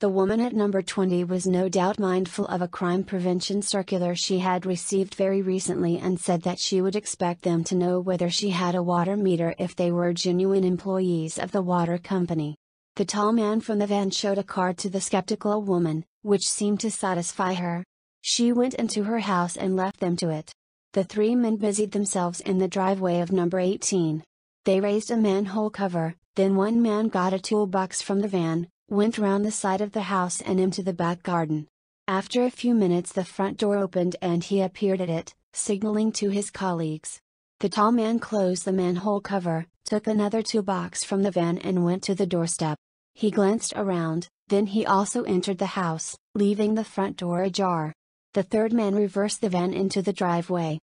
The woman at number 20 was no doubt mindful of a crime prevention circular she had received very recently and said that she would expect them to know whether she had a water meter if they were genuine employees of the water company. The tall man from the van showed a card to the skeptical woman, which seemed to satisfy her. She went into her house and left them to it. The three men busied themselves in the driveway of number 18. They raised a manhole cover, then one man got a toolbox from the van, went round the side of the house and into the back garden. After a few minutes, the front door opened and he appeared at it, signaling to his colleagues. The tall man closed the manhole cover, took another toolbox from the van, and went to the doorstep. He glanced around, then he also entered the house, leaving the front door ajar. The third man reversed the van into the driveway,